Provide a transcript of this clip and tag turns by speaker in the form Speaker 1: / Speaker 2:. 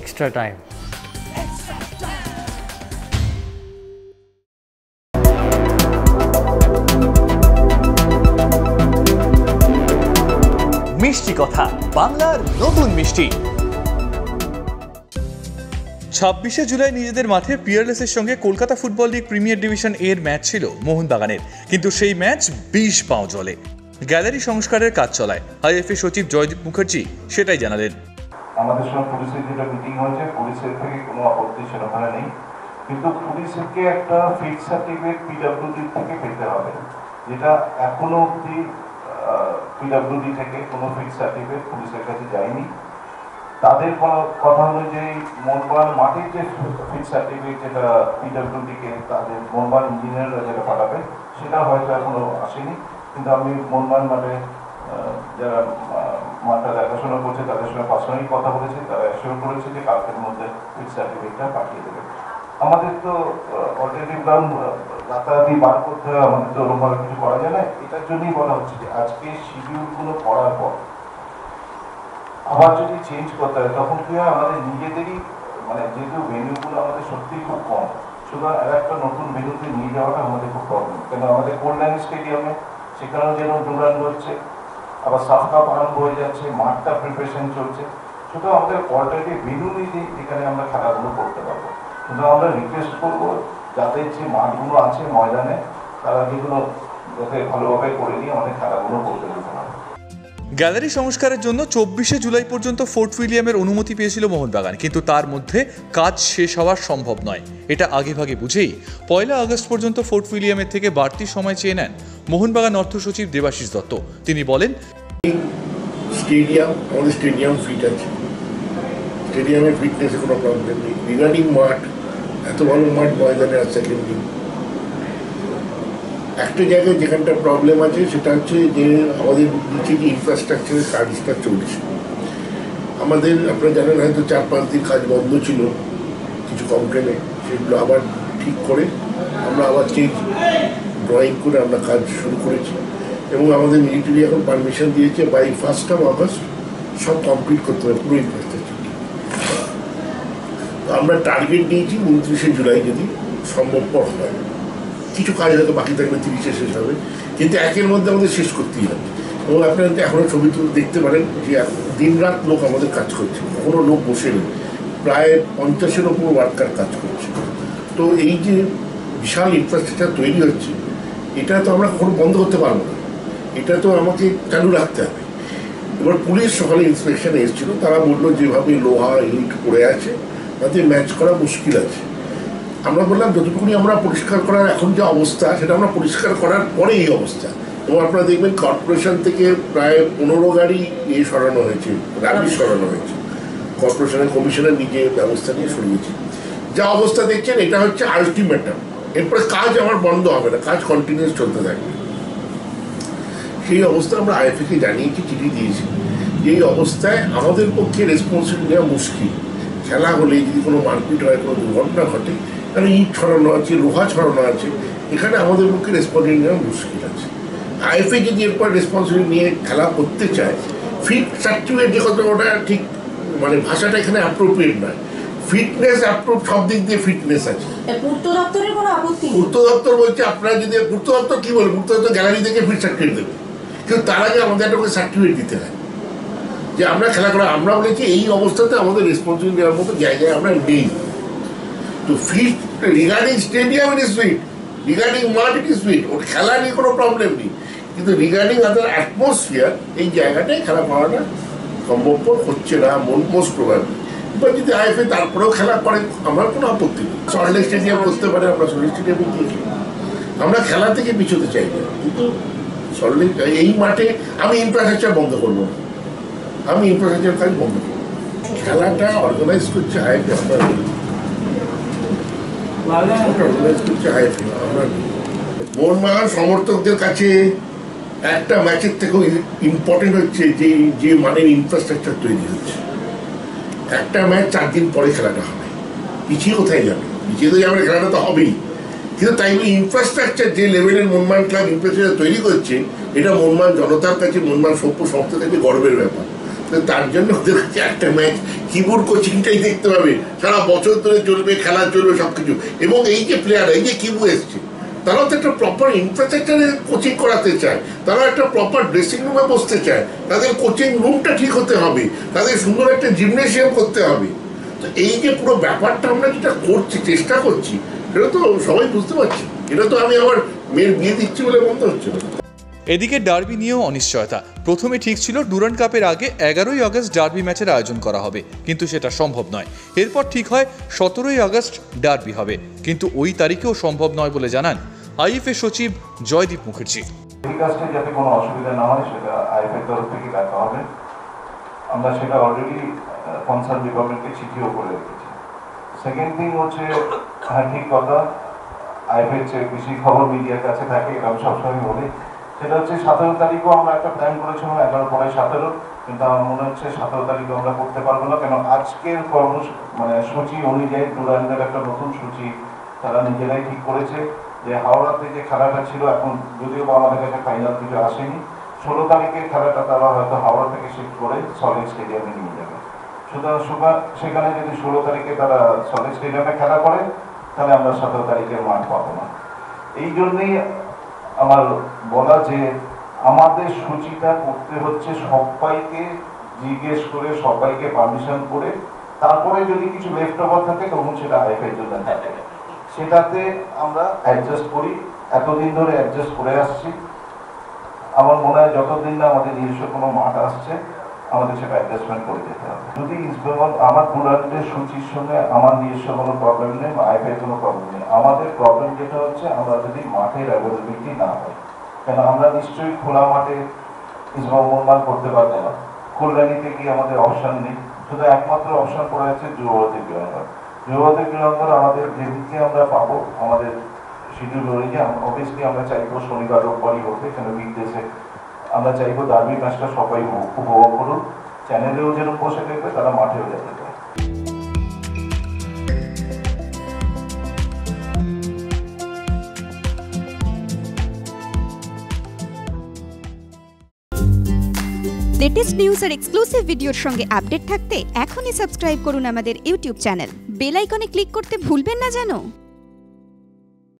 Speaker 1: extra time.
Speaker 2: মিষ্টি কথা বাংলার নতুন মিষ্টি। ছাব্বিশে জুলাই নিজেদের মাঠে পিয়ারলেসের সঙ্গে Kolkata football league premier division এর ম্যাচ ছিল মোহনবাগানের। কিন্তু সেই ম্যাচ বিশ পাও জলে। গ্যালারি সংস্কারের কাজ চলায়। আইএফএ সচিব জয়দীপ মুখার্জি সেটাই জানালেন।
Speaker 3: আমাদের সঙ্গে পুলিশের যেটা মিটিং হয়েছে, পুলিশের থেকে কোনো আপত্তি সেরকম নেই। কিন্তু পুলিশকে একটা ফিক্স সার্টিফিকেট পিডাব্লিউডি থেকে পেতে হবে, যেটা এখনও অবধি পিডাব্লিউডি থেকে কোনো ফিট সার্টিফিকেট পুলিশের কাছে যায়নি। তাদের কথা অনুযায়ী মোহনবাগান মাটির যে ফিট সার্টিফিকেট যেটা পিডাব্লিউডিকে তাদের মোহনবাগান ইঞ্জিনিয়াররা যেটা পাঠাবে, সেটা হয়তো এখনও আসেনি। কিন্তু আমি মোহনবাগান মাঠে যারা মাঠটা দেখাশোনা করছে তাদের সঙ্গে পার্সোনালি কথা বলেছি, তারা অ্যাসিওর করেছে যে কালকের মধ্যে ফিট সার্টিফিকেটটা পাঠিয়ে দেবে। আমাদের তো অল্টারনেটিভ গ্রাউন্ড রাতারাতি বার করতে হয়, আমাদের তো ওরকমভাবে কিছু করা যায় না। এটার জন্যই বলা হচ্ছে যে আজকে শিডিউলগুলো করার পর আবার যদি চেঞ্জ করতে হয়, তখন কি হয়, আমাদের নিজেদেরই মানে যেহেতু ভেন্যুগুলো আমাদের সত্যিই খুব কম, সুতরাং আর একটা নতুন ভেন্যুতে নিয়ে যাওয়াটা আমাদের খুব প্রবলেম কেন? আমাদের কল্যাণ স্টেডিয়ামে সেখানেও যেন ডুরান হচ্ছে আবার সাফকা পালন হয়ে যাচ্ছে, মাঠটা প্রিপারেশন চলছে। সুতরাং আমাদের ভেন্যু নিয়ে এখানে আমরা খেলাগুলো করতে পারব। কিন্তু আমরা রিকোয়েস্ট করব যাতে যে মাঠগুলো আছে ময়দানে, তারা যেগুলো যাতে ভালোভাবে করে নিয়ে অনেক খেলাগুলো করতে
Speaker 2: গ্যালারি সংস্কারের জন্য চব্বিশে জুলাই পর্যন্ত ফোর্ট উইলিয়ামের অনুমতি পেয়েছিল মোহনবাগান। কিন্তু তার মধ্যে কাজ শেষ হওয়া সম্ভব নয়। এটা আগেভাগে বুঝেই পয়লা আগস্ট পর্যন্ত ফোর্ট উইলিয়ামের থেকে বাড়তি সময় চেয়ে নেন মোহনবাগান অর্থ সচিব দেবাশিস দত্ত। তিনি বলেন,
Speaker 4: স্টেডিয়াম স্টেডিয়াম ফিট আছে। ফিটনেসে কোনো প্রবলেম নেই। মাঠ, এত ভালো মাঠ ময়দানে একটা জায়গায় যেখানটা প্রবলেম আছে, সেটা হচ্ছে যে আমাদের নিচে যে ইনফ্রাস্ট্রাকচারের কাজটা চলছে। আমাদের, আপনারা জানেন হয়তো চার পাঁচ দিন কাজ বন্ধ ছিল, কিছু কমপ্লেনে সেগুলো আবার ঠিক করে আমরা আবার চেঞ্জ ড্রয়িং করে আমরা কাজ শুরু করেছি। এবং আমাদের মিলিটারি এখন পারমিশন দিয়েছে বাই ফার্স্ট অফ আগস্ট সব কমপ্লিট করতে হবে, পুরো ইনফ্রাস্ট্রাকচার আমরা টার্গেট নিয়েছি উনত্রিশে জুলাই যদি সম্ভবপর হয়। কিছু কাজ হয়তো বাকি থাকবে তিরিশে শেষ হবে কিন্তু একের মধ্যে আমাদের শেষ করতেই হবে। এবং আপনারা এখনও ছবি তুলে, দেখতে পারেন যে দিন রাত লোক আমাদের কাজ করছে। কখনো লোক বসে নেই প্রায় পঞ্চাশের ওপর ওয়ার্কার কাজ করছে। তো এই যে বিশাল ইনফ্রাস্ট্রাকচার তৈরি হচ্ছে, এটা তো আমরা কখনো বন্ধ করতে পারব না। এটা তো আমাকে চালু রাখতে হবে। এবার পুলিশ সকালে ইন্সপেকশনে এসেছিল। তারা বলল, যেভাবে লোহা ইট পড়ে আছে, তাতে ম্যাচ করা মুশকিল আছে। আমরা বললাম যতটুকুনি আমরা পরিষ্কার করার এখন যে অবস্থা সেটা আমরা পরিষ্কার করার পরে এই অবস্থা। এবং আপনারা দেখবেন কর্পোরেশন থেকে প্রায় পনেরো গাড়ি ইয়ে সরানো হয়েছে রাবি সরানো হয়েছে। কর্পোরেশনের কমিশনের নিজে ব্যবস্থা নিয়ে সরিয়েছে। যা অবস্থা দেখছেন এটা হচ্ছে আলটিমেটাম। এরপরে কাজ আমার বন্ধ হবে না কাজ কন্টিনিউস চলতে থাকবে। সেই অবস্থা আমরা আইএফএকে জানিয়েছি চিঠি দিয়েছি। এই অবস্থায় আমাদের পক্ষে রেসপন্সিবিলিটি নেওয়া মুশকিল। খেলা হলে যদি কোনো মারপিট হয় কোনো দুর্ঘটনা ঘটে তাহলে ইট ছড়ানো আছে লোহা ছড়ানো আছে এখানে আমাদের পক্ষে রেসপন্সিবিলিটি নেওয়া মুশকিল আছে। আইএফএ যদি এরপর রেসপন্সিবিলিটি নিয়ে খেলা করতে চায় ফিট সার্টিফিকেট যে কথা ওটা ঠিক মানে ভাষাটা এখানে অ্যাপ্রোপ্রিয়েট নয়। ফিটনেস অ্যাপ্রুভ সব দিক দিয়ে ফিটনেস আছে।
Speaker 5: পূর্ত দপ্তরের কোনো আপত্তি নেই।
Speaker 4: পূর্ত দপ্তর বলছে আপনারা যদি পূর্ত দপ্তর কি বলে? পূর্ত দপ্তর গ্যালারি থেকে ফিট সার্টিফিকেট দেবে। কিন্তু তার আগে আমাদের একটা করে সার্টিফিকেট দিতে হয়। যে আমরা খেলা করা আমরা বলেছি এই অবস্থাতে আমাদের রেসপন্সিবিলিটি নেওয়ার মতো জায়গায় আমরা নেই। তো fit regarding stadium it is fit regarding maath it is fit ওর খেলা নিয়ে কোনো প্রবলেম নেই। কিন্তু রিগার্ডিং আদার অ্যাটমসফিয়ার এই জায়গাটায় খেলা পাওয়াটা সম্ভবপর হচ্ছে না, মন মোস্ট প্রবাবলি এবার যদি আইএফএ তারপরেও খেলা করে, আমার কোনো আপত্তি নেই। সল্টলেক স্টেডিয়াম করতে পারে, আমরা সল্টলেক স্টেডিয়ামে গিয়ে খেলি। আমরা খেলা থেকে পিছোতে চাই না। কিন্তু সল্টলেক, এই মাঠে আমি ইনফ্রাস্ট্রাকচার বন্ধ করব আমি ইনফ্রাস্ট্রাকচার কাজ বন্ধ করব। খেলাটা অর্গানাইজ করছে আইএফএ, আমরা অর্গানাইজ করছে আইএফএ আমরা মোহনবাগান সমর্থকদের কাছে একটা ম্যাচের থেকেও ইম্পর্টেন্ট হচ্ছে যে যে মানের ইনফ্রাস্ট্রাকচার তৈরি হচ্ছে। একটা ম্যাচ চার দিন পরে খেলাটা হবে। পিছিয়ে কোথায় যাবে? পিছিয়ে তো যাবে, খেলাটা তো হবেই। কিন্তু তাই ইনফ্রাস্ট্রাকচার যে লেভেলের মনমান ক্লাব ইনফ্রাস্ট্রাকচার তৈরি করছে, এটা মনমান জনতার কাছে মনমান সভ্য সংস্থার কাছে গর্বের ব্যাপার। তার জন্য ওদের একটা ম্যাচ কিবোর্ড কোচিংটাই দেখতে পাবে। সারা বছর ধরে চলবে, খেলা চলবে সব কিছু এবং এই যে প্লেয়ার এই যে কিবু এসছে, তারাও তো একটা প্রপার ইনফ্রাস্ট্রাকচারে কোচিং করাতে চায়। তারা একটা প্রপার ড্রেসিং রুমে বসতে চায়। তাদের কোচিং রুমটা ঠিক হতে হবে। তাদের সুন্দর একটা জিমনেশিয়াম করতে হবে। তো এই যে পুরো ব্যাপারটা আমরা যেটা করছি, চেষ্টা করছি, সেটা তো সবাই বুঝতে পারছি। এটা তো আমি আমার মেয়ের বিয়ে দিচ্ছি বলে মনে হচ্ছে না।
Speaker 2: এদিকে ডার্বি নিয়েও অনিশ্চয়তা। প্রথমে ঠিক ছিল ডুরান্ড কাপের আগে এগারোই আগস্ট ডার্বি ম্যাচের আয়োজন করা হবে, কিন্তু সেটা সম্ভব নয়। এরপর ঠিক হয় সতেরোই আগস্ট ডার্বি হবে, কিন্তু ওই তারিখেও সম্ভব নয় বলে জানান আইএফএ সচিব জয়দীপ মুখার্জি।
Speaker 3: আমরা সেটা অলরেডি কনসার্ন ডিপার্টমেন্টকে চিঠিও করে রেখেছি। সেকেন্ড থিং হচ্ছে হ্যাঁ ঠিক কথা। আইএফের চেয়ে বেশি খবর মিডিয়ার কাছে থাকে এটা সবসময় বলি। সেটা হচ্ছে সতেরো তারিখও আমরা একটা প্ল্যান করেছিলাম, এগারো পরে সতেরো, কিন্তু আমার মনে হচ্ছে সতেরো তারিখে আমরা করতে পারব না, কেন আজকের কর্ম মানে সূচি অনুযায়ী ডুরান্ডের একটা নতুন সূচি তারা নিজেরাই ঠিক করেছে, যে হাওড়াতে যে খেলাটা ছিল, এখন যদিও বা আমাদের কাছে ফাইনাল কিছু আসেনি, ষোলো তারিখের খেলাটা তারা হয়তো হাওড়া থেকে শিফট করে সলিড স্টেডিয়ামে নিয়ে যাবে। সুতরাং সেখানে যদি ষোলো তারিখে তারা সলিড স্টেডিয়ামে খেলা করে, তাহলে আমরা সতেরো তারিখের মাঠ পাবো না। এই জন্যেই আমার বলা যে আমাদের সূচিটা করতে হচ্ছে সবাইকে জিজ্ঞেস করে, সবাইকে পারমিশন করে। তারপরে যদি কিছু লেফট ওভার থাকে, তখন সেটা আইফের জন্য থাকে। সেটাতে আমরা অ্যাডজাস্ট করি। এতদিন ধরে অ্যাডজাস্ট করে আসছি। আমার মনে হয় যতদিন না আমাদের নিজস্ব কোনো মাঠ আসছে আমাদের সেটা অ্যাডজাস্টমেন্ট করে যেতে হবে। যদি ইস্টবেঙ্গল আমার টুর্নামেন্টের সূচির সঙ্গে আমার নিজস্ব কোনো প্রবলেম নেই, বা আইপিএল কোনো প্রবলেম নেই, আমাদের প্রবলেম যেটা হচ্ছে আমরা যদি মাঠের অ্যাভেলেবিলিটি না হয় কেন আমরা নিশ্চয়ই খোলা মাঠে ইসমাল করতে পারব না। কল্যাণীতে গিয়ে আমাদের অপশন নেই। শুধু একমাত্র অপশন পড়ে আছে যুবতী বিরঙ্গর যুবতী বিরঙ্গর আমাদের যেদিকে আমরা পাবো, আমাদের শিডিউল অনুযায়ী অবভিয়াসলি আমরা চাইব শনিবার, রোববারই হোকে কেন বিদেশে আমরা চাইব দাবি ম্যাচটা সবাই উপভোগ করুন। চ্যানেলেও যেরকম বসে দেখবে, তারা মাঠেও যেতে
Speaker 1: লেটেস্ট নিউজ আর এক্সক্লুসিভ ভিডিওর সঙ্গে আপডেট থাকতে এখনই সাবস্ক্রাইব করুন আমাদের ইউটিউব চ্যানেল বেল আইকনে ক্লিক করতে ভুলবেন না জানো